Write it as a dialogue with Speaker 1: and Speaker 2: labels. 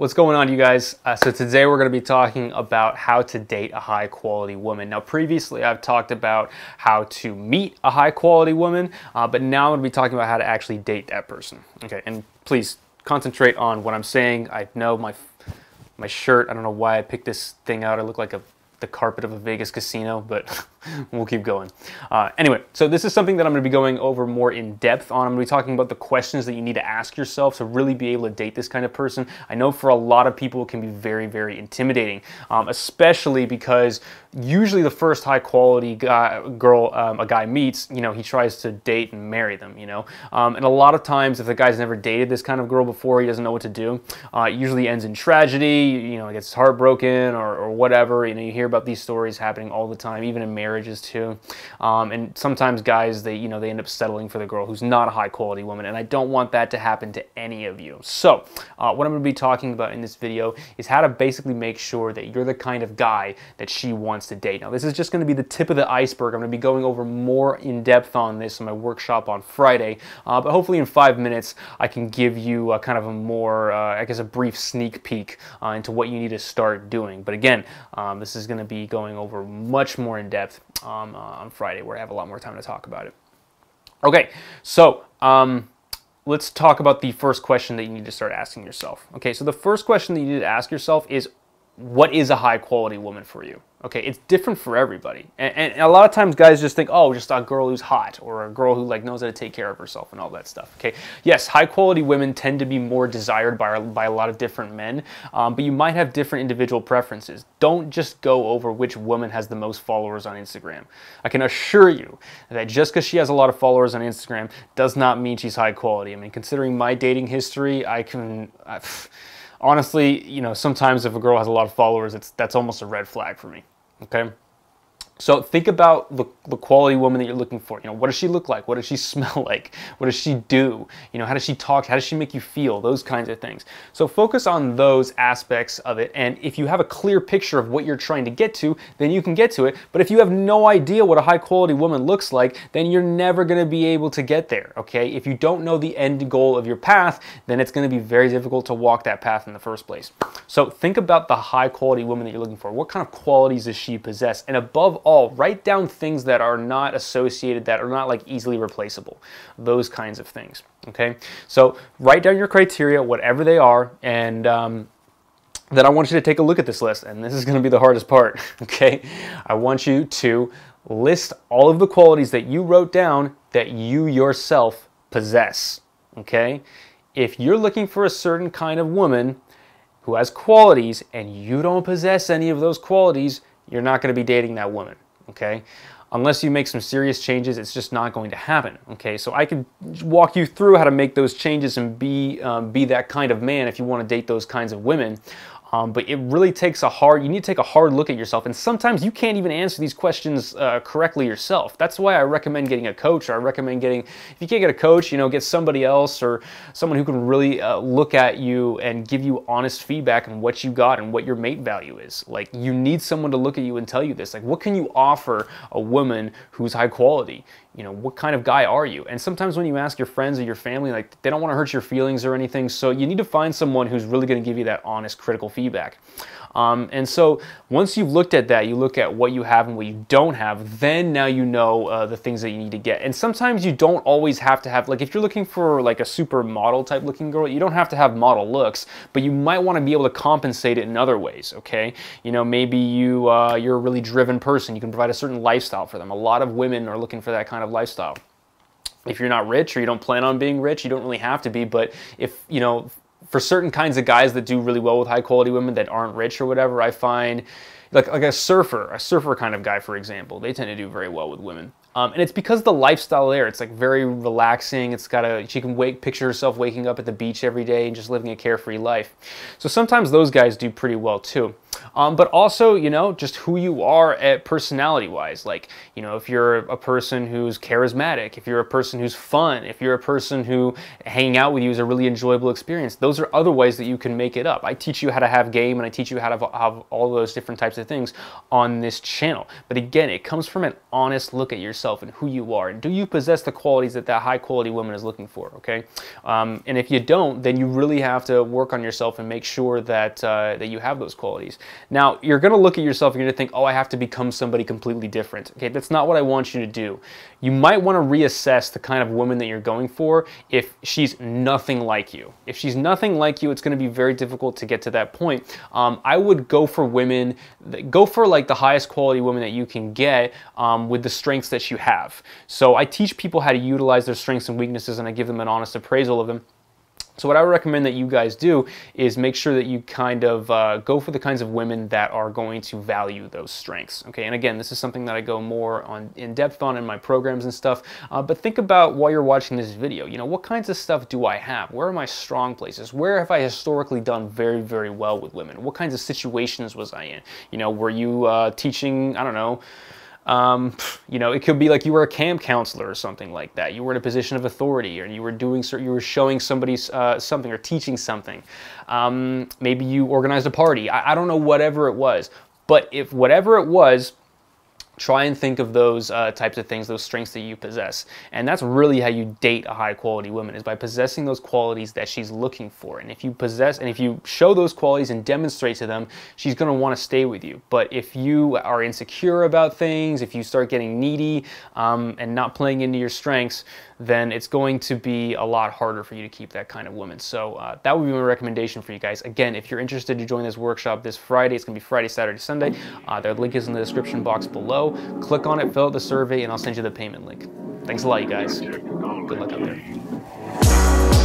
Speaker 1: What's going on, you guys? Uh, so today we're going to be talking about how to date a high quality woman. Now, previously I've talked about how to meet a high quality woman, uh, but now I'm going to be talking about how to actually date that person. Okay, and please concentrate on what I'm saying. I know my my shirt. I don't know why I picked this thing out. I look like a the carpet of a Vegas casino, but we'll keep going. Uh, anyway, so this is something that I'm going to be going over more in depth on. I'm going to be talking about the questions that you need to ask yourself to really be able to date this kind of person. I know for a lot of people it can be very, very intimidating, um, especially because usually the first high quality guy, girl um, a guy meets, you know, he tries to date and marry them, you know. Um, and a lot of times if the guy's never dated this kind of girl before, he doesn't know what to do. Uh, it usually ends in tragedy, you know, gets heartbroken or, or whatever. You know, you hear about these stories happening all the time, even in marriages too. Um, and sometimes guys, they, you know, they end up settling for the girl who's not a high quality woman. And I don't want that to happen to any of you. So uh, what I'm going to be talking about in this video is how to basically make sure that you're the kind of guy that she wants to date. Now, this is just going to be the tip of the iceberg. I'm going to be going over more in depth on this in my workshop on Friday. Uh, but hopefully in five minutes, I can give you a kind of a more, uh, I guess, a brief sneak peek uh, into what you need to start doing. But again, um, this is going to be going over much more in depth um, uh, on Friday where I have a lot more time to talk about it. Okay, so um, let's talk about the first question that you need to start asking yourself. Okay, so the first question that you need to ask yourself is what is a high quality woman for you? Okay, it's different for everybody. And, and, a lot of times guys just think, oh, just a girl who's hot or a girl who like knows how to take care of herself and all that stuff. Okay, yes, high quality women tend to be more desired by, by a lot of different men, um, but you might have different individual preferences. Don't just go over which woman has the most followers on Instagram. I can assure you that just because she has a lot of followers on Instagram does not mean she's high quality. I mean, considering my dating history, I can... I, honestly, you know, sometimes if a girl has a lot of followers, it's that's almost a red flag for me. Okay. So think about the, the quality woman that you're looking for. You know, what does she look like? What does she smell like? What does she do? You know, how does she talk? How does she make you feel? Those kinds of things. So focus on those aspects of it. And if you have a clear picture of what you're trying to get to, then you can get to it. But if you have no idea what a high quality woman looks like, then you're never going to be able to get there. Okay. If you don't know the end goal of your path, then it's going to be very difficult to walk that path in the first place. So think about the high quality woman that you're looking for. What kind of qualities does she possess? And above all, all, write down things that are not associated, that are not like easily replaceable, those kinds of things. Okay, so write down your criteria, whatever they are, and um, then I want you to take a look at this list, and this is going to be the hardest part. Okay, I want you to list all of the qualities that you wrote down that you yourself possess. Okay, if you're looking for a certain kind of woman who has qualities and you don't possess any of those qualities, you're not going to be dating that woman, okay? Unless you make some serious changes, it's just not going to happen, okay? So I could walk you through how to make those changes and be, um, be that kind of man if you want to date those kinds of women. Um, but it really takes a hard, you need to take a hard look at yourself. And sometimes you can't even answer these questions uh, correctly yourself. That's why I recommend getting a coach. Or I recommend getting, if you can't get a coach, you know, get somebody else or someone who can really uh, look at you and give you honest feedback on what you got and what your mate value is. Like you need someone to look at you and tell you this. Like what can you offer a woman who's high quality? you know, what kind of guy are you? And sometimes when you ask your friends or your family, like they don't want to hurt your feelings or anything. So you need to find someone who's really going to give you that honest, critical feedback. Um, and so once you've looked at that, you look at what you have and what you don't have, then now you know uh, the things that you need to get. And sometimes you don't always have to have, like if you're looking for like a super model type looking girl, you don't have to have model looks, but you might want to be able to compensate it in other ways, okay? You know, maybe you, uh, you're a really driven person. You can provide a certain lifestyle for them. A lot of women are looking for that kind of lifestyle if you're not rich or you don't plan on being rich, you don't really have to be. But if, you know, for certain kinds of guys that do really well with high quality women that aren't rich or whatever, I find like like a surfer, a surfer kind of guy, for example, they tend to do very well with women. Um, and it's because the lifestyle there. It's like very relaxing. It's got a she can wake picture herself waking up at the beach every day and just living a carefree life. So sometimes those guys do pretty well too. Um, but also, you know, just who you are at personality wise. Like, you know, if you're a person who's charismatic, if you're a person who's fun, if you're a person who hanging out with you is a really enjoyable experience, those are other ways that you can make it up. I teach you how to have game and I teach you how to have all those different types of things on this channel. But again, it comes from an honest look at yourself and who you are. And do you possess the qualities that that high quality woman is looking for? Okay. Um, and if you don't, then you really have to work on yourself and make sure that, uh, that you have those qualities. Now, you're going to look at yourself and you're to think, oh, I have to become somebody completely different. Okay, that's not what I want you to do. You might want to reassess the kind of woman that you're going for if she's nothing like you. If she's nothing like you, it's going to be very difficult to get to that point. Um, I would go for women, go for like the highest quality women that you can get um, with the strengths that you have. So I teach people how to utilize their strengths and weaknesses and I give them an honest appraisal of them. So what I would recommend that you guys do is make sure that you kind of uh, go for the kinds of women that are going to value those strengths. Okay, and again, this is something that I go more on in depth on in my programs and stuff. Uh, but think about while you're watching this video, you know, what kinds of stuff do I have? Where are my strong places? Where have I historically done very, very well with women? What kinds of situations was I in? You know, were you uh, teaching? I don't know um, you know, it could be like you were a camp counselor or something like that. You were in a position of authority, or you were doing, you were showing somebody uh, something or teaching something. Um, maybe you organized a party. I, I don't know, whatever it was. But if whatever it was, try and think of those uh, types of things, those strengths that you possess. And that's really how you date a high quality woman is by possessing those qualities that she's looking for. And if you possess and if you show those qualities and demonstrate to them, she's going to want to stay with you. But if you are insecure about things, if you start getting needy um, and not playing into your strengths, then it's going to be a lot harder for you to keep that kind of woman. So uh, that would be my recommendation for you guys. Again, if you're interested to join this workshop this Friday, it's going to be Friday, Saturday, Sunday. Uh, the link is in the description box Click on it, fill out the survey, and I'll send you the payment link. Thanks a lot, you guys. Good luck out there.